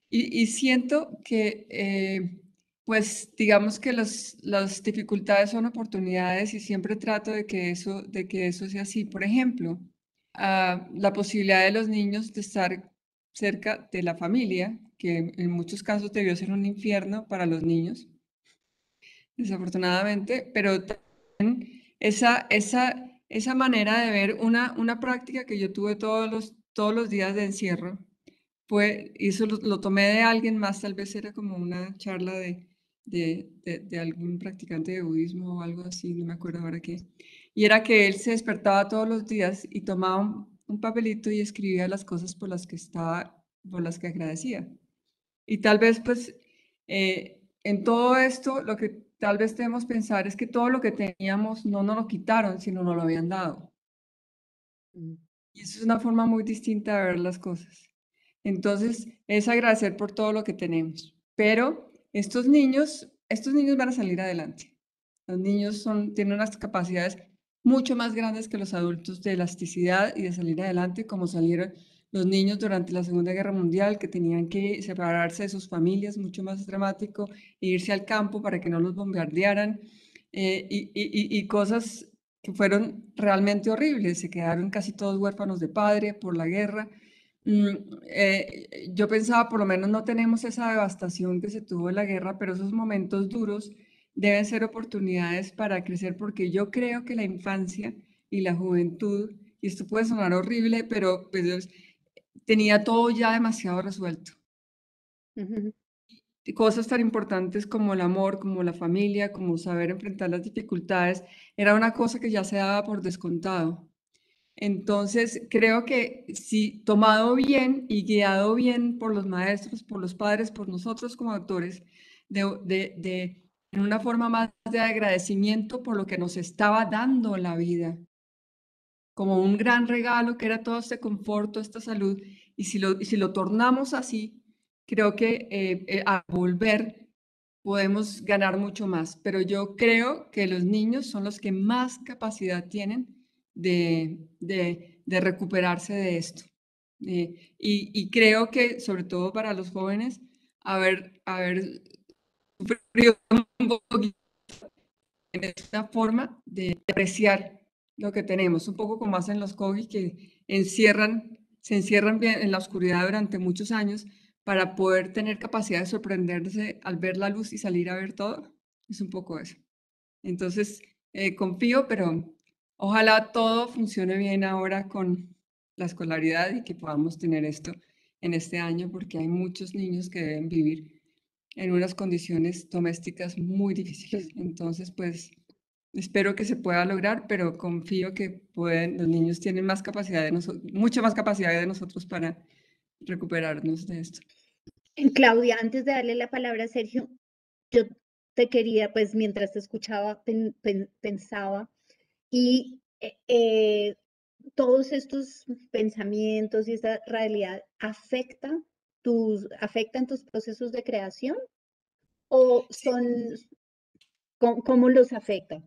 S6: Y, siento que... Eh, pues digamos que las dificultades son oportunidades y siempre trato de que eso, de que eso sea así. Por ejemplo, ah, la posibilidad de los niños de estar cerca de la familia, que en muchos casos debió ser un infierno para los niños, desafortunadamente, pero también esa, esa, esa manera de ver una, una práctica que yo tuve todos los, todos los días de encierro, pues, y eso lo tomé de alguien más, tal vez era como una charla de de, algún practicante de budismo o algo así, no me acuerdo ahora qué. Y era que él se despertaba todos los días y tomaba un, papelito y escribía las cosas por las que estaba, por las que agradecía. Y tal vez, pues, eh, en todo esto, lo que tal vez debemos pensar es que todo lo que teníamos no nos lo quitaron, sino nos lo habían dado. Y eso es una forma muy distinta de ver las cosas. Entonces, es agradecer por todo lo que tenemos. Pero estos niños, estos niños van a salir adelante. Los niños son, tienen unas capacidades mucho más grandes que los adultos de elasticidad y de salir adelante, como salieron los niños durante la Segunda Guerra Mundial, que tenían que separarse de sus familias, mucho más dramático, e irse al campo para que no los bombardearan, eh, y cosas que fueron realmente horribles. Se quedaron casi todos huérfanos de padre por la guerra. Mm, eh, yo pensaba, por lo menos no tenemos esa devastación que se tuvo en la guerra, pero esos momentos duros deben ser oportunidades para crecer, porque yo creo que la infancia y la juventud, y esto puede sonar horrible, pero pues, tenía todo ya demasiado resuelto. Cosas tan importantes como el amor, como la familia, como saber enfrentar las dificultades, era una cosa que ya se daba por descontado. Entonces, creo que si tomado bien y guiado bien por los maestros, por los padres, por nosotros como actores, de, en una forma más de agradecimiento por lo que nos estaba dando la vida, como un gran regalo que era todo este conforto, esta salud, y si lo, si lo tornamos así, creo que eh, eh, a volver podemos ganar mucho más. Pero yo creo que los niños son los que más capacidad tienen de, recuperarse de esto. Eh, y, creo que, sobre todo para los jóvenes, haber, haber sufrido un poquito en esta forma de apreciar lo que tenemos, un poco como hacen los cogis que encierran, se encierran en la oscuridad durante muchos años para poder tener capacidad de sorprenderse al ver la luz y salir a ver todo. Es un poco eso. Entonces, eh, confío, pero Ojalá todo funcione bien ahora con la escolaridad y que podamos tener esto en este año porque hay muchos niños que deben vivir en unas condiciones domésticas muy difíciles. Entonces, pues espero que se pueda lograr, pero confío que pueden, los niños tienen más capacidad de nosotros, mucha más capacidad de nosotros para recuperarnos de esto.
S4: Claudia, antes de darle la palabra a Sergio, yo te quería, pues mientras te escuchaba, pensaba y eh, eh, todos estos pensamientos y esta realidad afectan tus, afectan tus procesos de creación o son, ¿cómo, los afecta?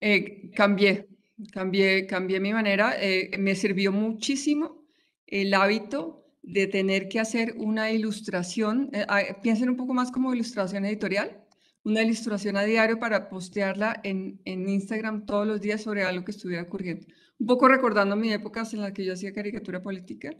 S6: Eh, cambié, cambié, cambié mi manera. me sirvió muchísimo el hábito de tener que hacer una ilustración. piensen un poco más como ilustración editorial una ilustración a diario para postearla en, en, Instagram todos los días sobre algo que estuviera ocurriendo. Un poco recordando mi épocas en las que yo hacía caricatura política.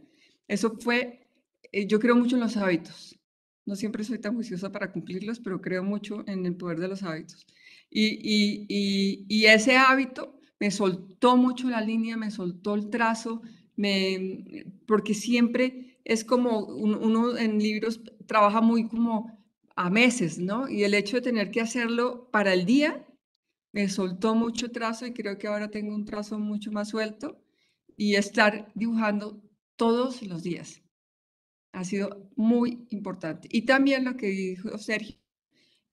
S6: Eso fue, eh, yo creo mucho en los hábitos. No siempre soy tan juiciosa para cumplirlos, pero creo mucho en el poder de los hábitos. Y, y, y, y ese hábito me soltó mucho la línea, me soltó el trazo, me, porque siempre es como uno en libros trabaja muy como a meses, ¿no? Y el hecho de tener que hacerlo para el día me soltó mucho trazo y creo que ahora tengo un trazo mucho más suelto y estar dibujando todos los días. Ha sido muy importante. Y también lo que dijo Sergio,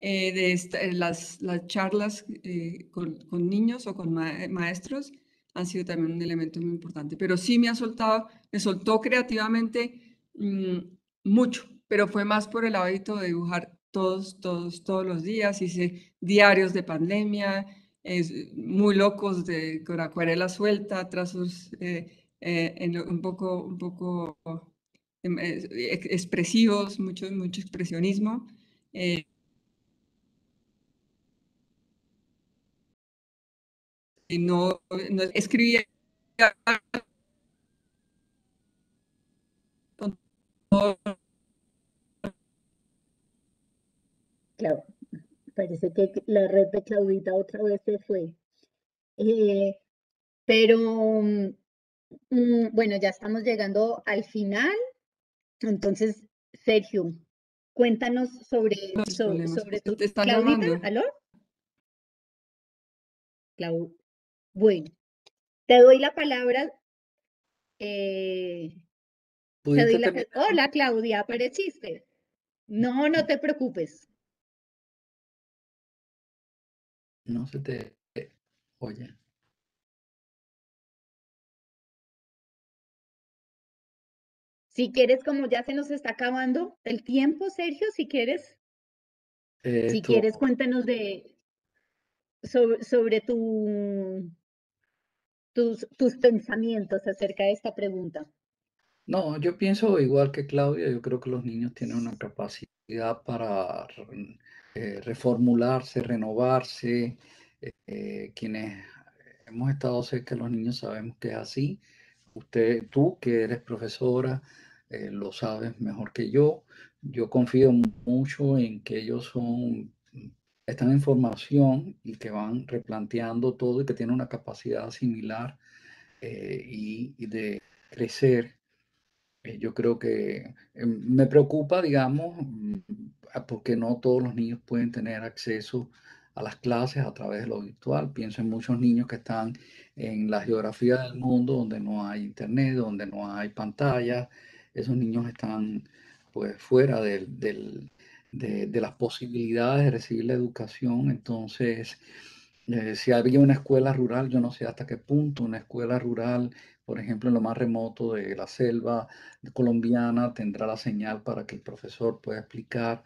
S6: eh, de las, las, charlas eh, con, niños o con maestros, han sido también un elemento muy importante. Pero sí me ha soltado, me soltó creativamente mm, mucho, pero fue más por el hábito de dibujar todos, todos, todos los días. Hice diarios de pandemia, muy locos de, con acuarela suelta, trazos eh, eh, en, un poco, un poco em, expresivos, mucho, mucho expresionismo. Eh, y no, no escribía
S4: Claro, parece que la red de Claudita otra vez se fue. Eh, pero mm, bueno, ya estamos llegando al final. Entonces, Sergio, cuéntanos sobre, sobre, tu... Claudita, ¿aló? Clau bueno, te doy la palabra. Eh, Hola, Claudia, apareciste. No, no te preocupes.
S5: No se te oye.
S4: Si quieres, como ya se nos está acabando el tiempo, Sergio, si quieres, si quieres, cuéntanos de sobre, sobre tu tus, tus pensamientos acerca de esta pregunta.
S5: No, yo pienso igual que Claudia, yo creo que los niños tienen una capacidad para eh, reformularse, renovarse. Eh, quienes hemos estado cerca de los niños sabemos que es así. Usted, tú que eres profesora, eh, lo sabes mejor que yo. Yo confío mucho en que ellos son están en formación y que van replanteando todo y que tienen una capacidad similar eh, y, de crecer. Eh, yo creo que eh, me preocupa, digamos, mm, porque no todos los niños pueden tener acceso a las clases a través de lo virtual. Pienso en muchos niños que están en la geografía del mundo donde no hay internet, donde no hay pantalla. Esos niños están pues fuera del de, las posibilidades de recibir la educación. Entonces, eh, si había una escuela rural, yo no sé hasta qué punto una escuela rural, por ejemplo, en lo más remoto de la selva colombiana, tendrá la señal para que el profesor pueda explicar.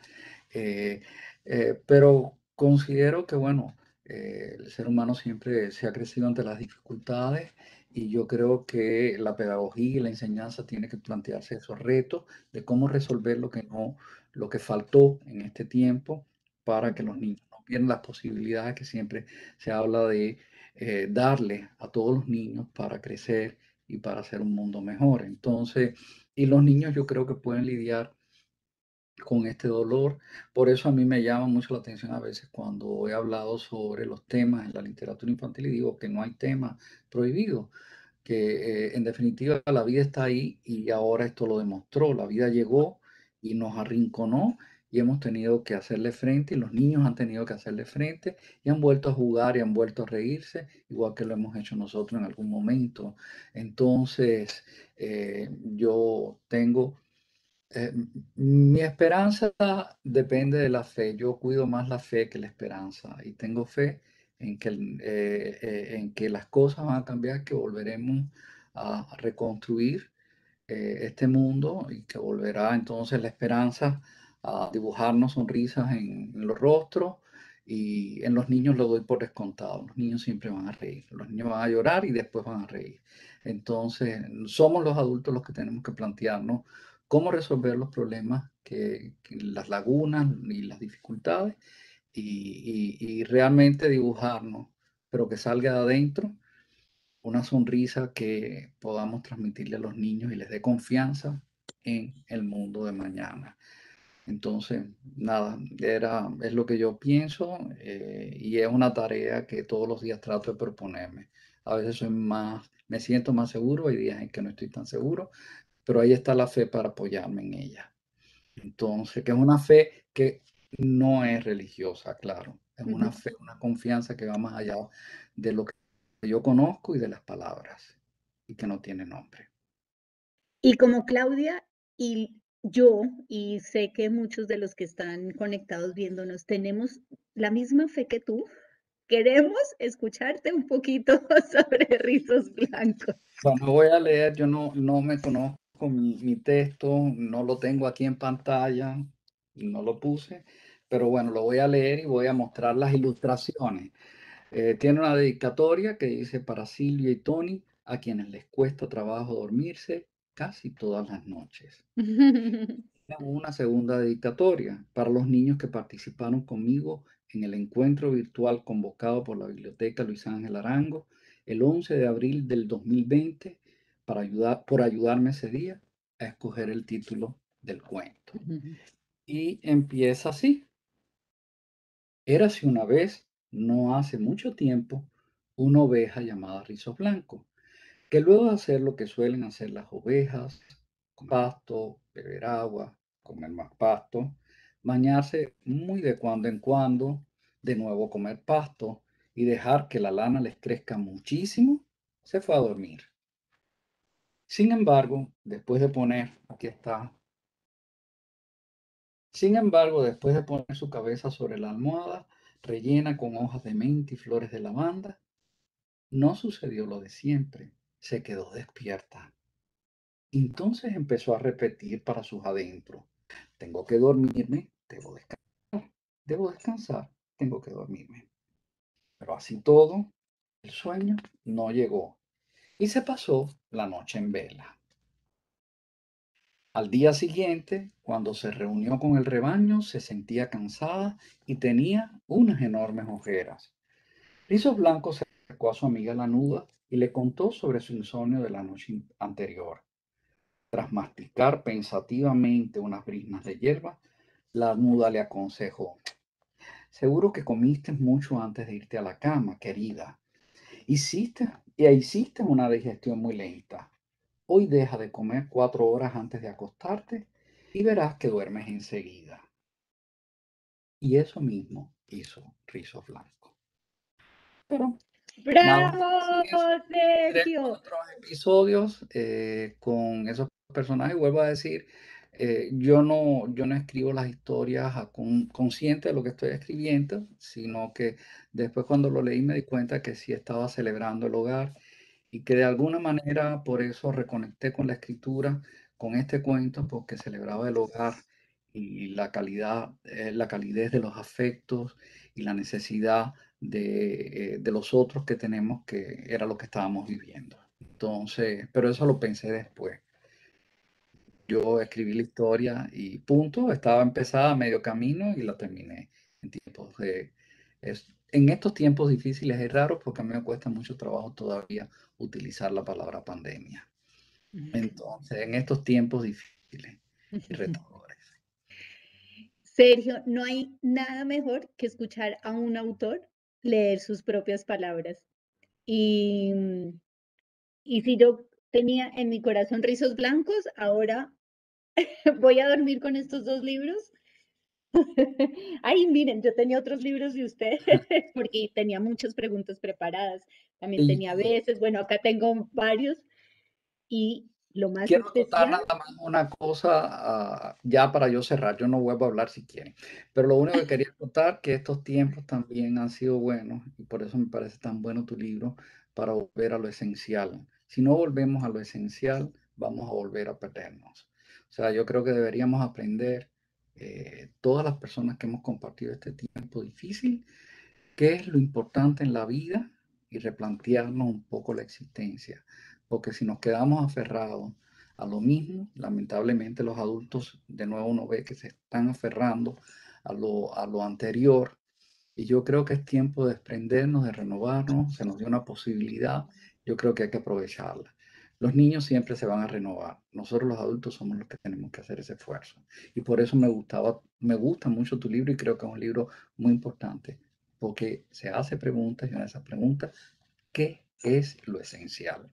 S5: Eh, eh, pero considero que, bueno, el ser humano siempre se ha crecido ante las dificultades y yo creo que la pedagogía y la enseñanza tiene que plantearse esos retos de cómo resolver lo que no, lo que faltó en este tiempo para que los niños no pierdan las posibilidades que siempre se habla de eh, darle a todos los niños para crecer y para hacer un mundo mejor. Entonces, y los niños yo creo que pueden lidiar con este dolor. Por eso a mí me llama mucho la atención a veces cuando he hablado sobre los temas en la literatura infantil y digo que no hay tema prohibido, que eh, en definitiva la vida está ahí y ahora esto lo demostró. La vida llegó y nos arrinconó y hemos tenido que hacerle frente y los niños han tenido que hacerle frente y han vuelto a jugar y han vuelto a reírse, igual que lo hemos hecho nosotros en algún momento. Entonces, eh, yo tengo eh, mi esperanza depende de la fe. Yo cuido más la fe que la esperanza y tengo fe en que, eh, eh, en que las cosas van a cambiar, que volveremos a reconstruir este mundo y que volverá entonces la esperanza a dibujarnos sonrisas en, en, los rostros y en los niños lo doy por descontado. Los niños siempre van a reír, los niños van a llorar y después van a reír. Entonces, somos los adultos los que tenemos que plantearnos cómo resolver los problemas, que, las lagunas y las dificultades y, realmente dibujarnos, pero que salga de adentro una sonrisa que podamos transmitirle a los niños y les dé confianza en el mundo de mañana. Entonces, nada, era, es lo que yo pienso eh, y es una tarea que todos los días trato de proponerme. A veces soy más, me siento más seguro, hay días en que no estoy tan seguro, pero ahí está la fe para apoyarme en ella. Entonces, que es una fe que no es religiosa, claro, es una fe, una confianza que va más allá de lo que yo conozco y de las palabras y que no tiene nombre.
S4: Y como Claudia y yo, y sé que muchos de los que están conectados viéndonos, tenemos la misma fe que tú, queremos escucharte un poquito sobre rizos blancos.
S5: Bueno, voy a leer, yo no, no me conozco mi, mi texto, no lo tengo aquí en pantalla, no lo puse, pero bueno, lo voy a leer y voy a mostrar las ilustraciones. Eh, tiene una dedicatoria que dice para Silvia y Tony, a quienes les cuesta trabajo dormirse casi todas las noches. una segunda dedicatoria para los niños que participaron conmigo en el encuentro virtual convocado por la Biblioteca Luis Ángel Arango el 11 de abril del 2020 para ayudar, por ayudarme ese día a escoger el título del cuento. Y empieza así. Érase una vez, no hace mucho tiempo, una oveja llamada Rizo Blanco, que luego de hacer lo que suelen hacer las ovejas, pasto, beber agua, comer más pasto, bañarse muy de cuando en cuando, de nuevo comer pasto y dejar que la lana les crezca muchísimo, se fue a dormir. Sin embargo, después de poner, aquí está, sin embargo, después de poner su cabeza sobre la almohada, rellena con hojas de menta y flores de lavanda, no sucedió lo de siempre, se quedó despierta. Entonces empezó a repetir para sus adentros, tengo que dormirme, debo descansar, debo descansar, tengo que dormirme. Pero así todo, el sueño no llegó y se pasó la noche en vela. Al día siguiente, cuando se reunió con el rebaño, se sentía cansada y tenía unas enormes ojeras. Rizos Blanco se acercó a su amiga Lanuda y le contó sobre su insomnio de la noche anterior. Tras masticar pensativamente unas brisnas de hierba, la nuda le aconsejó, seguro que comiste mucho antes de irte a la cama, querida. Hiciste, y hiciste una digestión muy lenta. Hoy deja de comer cuatro horas antes de acostarte y verás que duermes enseguida. Y eso mismo hizo Rizo Blanco.
S4: Pero ¡Bravo, Sergio!
S5: Otros episodios eh, con esos personajes, vuelvo a decir, eh, yo, no, yo no escribo las historias con, consciente de lo que estoy escribiendo, sino que después cuando lo leí me di cuenta que sí estaba celebrando el hogar y que de alguna manera por eso reconecté con la escritura, con este cuento, porque celebraba el hogar y la calidad, eh, la calidez de los afectos y la necesidad de, eh, de los otros que tenemos, que era lo que estábamos viviendo. Entonces, pero eso lo pensé después yo escribí la historia y punto, estaba empezada a medio camino y la terminé en tiempos de... en estos tiempos difíciles es raro porque a mí me cuesta mucho trabajo todavía utilizar la palabra pandemia. Entonces, en estos tiempos difíciles y retadores.
S4: Sergio, no hay nada mejor que escuchar a un autor leer sus propias palabras. Y, y si yo tenía en mi corazón rizos blancos, ahora voy a dormir con estos dos libros. Ay, miren, yo tenía otros libros de ustedes porque tenía muchas preguntas preparadas. También tenía veces, bueno, acá tengo varios. Y lo más
S5: Quiero especial... nada más una cosa ah, ya para yo cerrar. Yo no vuelvo a hablar si quieren. Pero lo único que quería contar que estos tiempos también han sido buenos y por eso me parece tan bueno tu libro para volver a lo esencial. Si no volvemos a lo esencial, vamos a volver a perdernos. O sea, yo creo que deberíamos aprender, eh, todas las personas que hemos compartido este tiempo difícil, qué es lo importante en la vida y replantearnos un poco la existencia. Porque si nos quedamos aferrados a lo mismo, lamentablemente los adultos, de nuevo uno ve que se están aferrando a lo, a lo anterior. Y yo creo que es tiempo de desprendernos, de renovarnos, se nos dio una posibilidad yo creo que hay que aprovecharla. Los niños siempre se van a renovar. Nosotros los adultos somos los que tenemos que hacer ese esfuerzo. Y por eso me gustaba, me gusta mucho tu libro y creo que es un libro muy importante, porque se hace preguntas y una de esas preguntas, ¿qué es lo esencial?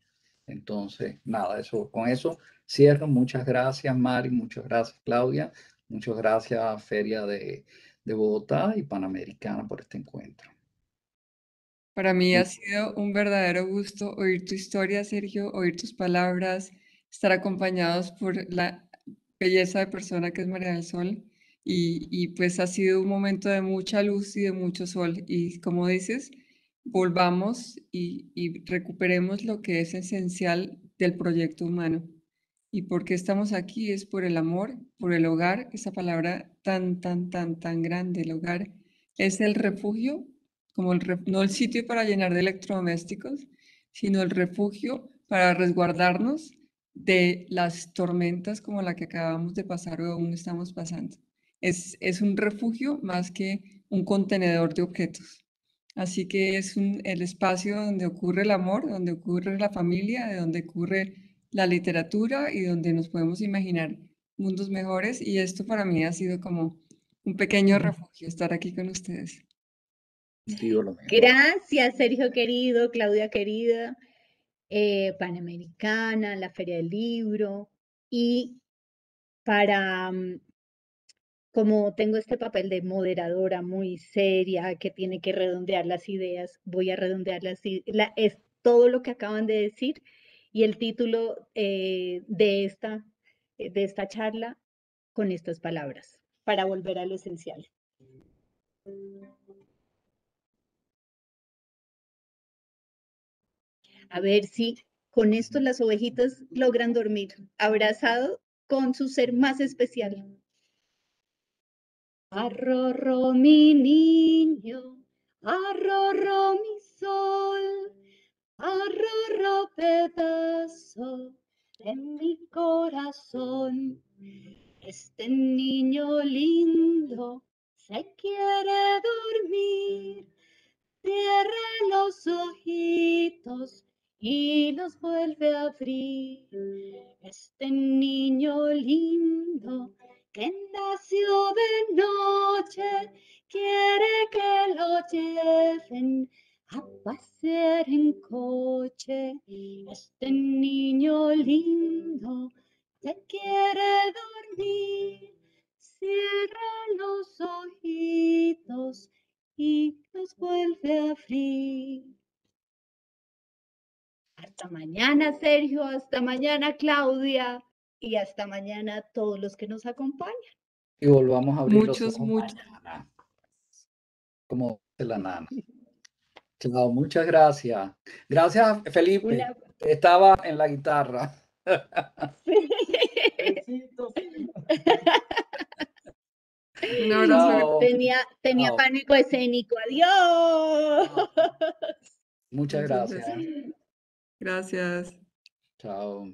S5: Entonces, nada, eso, con eso cierro. Muchas gracias, Mari, muchas gracias, Claudia, muchas gracias, Feria de, de Bogotá y Panamericana por este encuentro.
S6: Para mí ha sido un verdadero gusto oír tu historia, Sergio, oír tus palabras, estar acompañados por la belleza de persona que es María del Sol. y, y pues ha sido un momento de mucha luz y de mucho sol. Y como dices, volvamos y, y recuperemos lo que es esencial del proyecto humano. ¿Y por qué estamos aquí? Es por el amor, por el hogar, esa palabra tan, tan, tan, tan grande, el hogar es el refugio, como el no el sitio para llenar de electrodomésticos, sino el refugio para resguardarnos de las tormentas como la que acabamos de pasar o aún estamos pasando. Es, es un refugio más que un contenedor de objetos. Así que es un, el espacio donde ocurre el amor, donde ocurre la familia, de donde ocurre la literatura y donde nos podemos imaginar mundos mejores. Y esto para mí ha sido como un pequeño refugio estar aquí con ustedes.
S4: Gracias, Sergio querido, Claudia querida, eh, Panamericana, la Feria del Libro. Y para, mm, como tengo este papel de moderadora muy seria que tiene que redondear las ideas, voy a redondear las. Es todo lo que acaban de decir y el título eh, de, esta, eh, de esta charla con estas palabras, para volver a lo esencial. A ver si con esto las ovejitas logran dormir, abrazado con su ser más especial. Arrorro mi niño, arrorro mi sol, arrorro pedazo de mi corazón. Este niño lindo se quiere dormir, cierra los ojitos y los vuelve a abrir. Este niño lindo que nació de noche quiere que lo lleven a pasear en coche. Este niño lindo te quiere dormir. Cierra los ojitos y los vuelve a abrir. Hasta mañana, Sergio. Hasta mañana, Claudia. Y hasta mañana todos los que nos acompañan.
S5: Y volvamos a abrir
S6: muchos, los muchos.
S5: Como de la nana. Chao, muchas gracias. Gracias, Felipe. Estaba en la guitarra.
S4: No, Tenía, tenía pánico escénico. Adiós.
S5: Muchas gracias.
S6: Gracias.
S5: Chao.